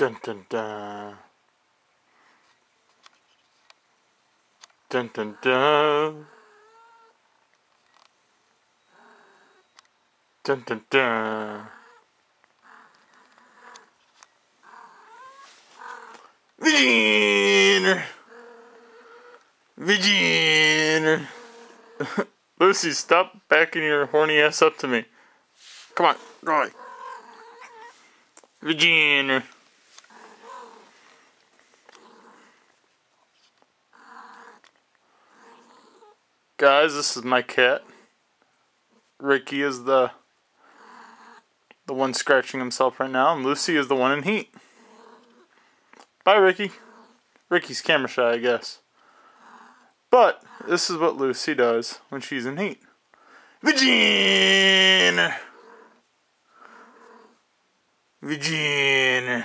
Dun dun dun. Dun dun dun. Dun dun dun. Virgin! Virgin! Lucy, stop backing your horny ass up to me. Come on, go away. Guys, this is my cat. Ricky is the the one scratching himself right now, and Lucy is the one in heat. Bye, Ricky. Ricky's camera shy, I guess. But this is what Lucy does when she's in heat. Virgin! Virgin!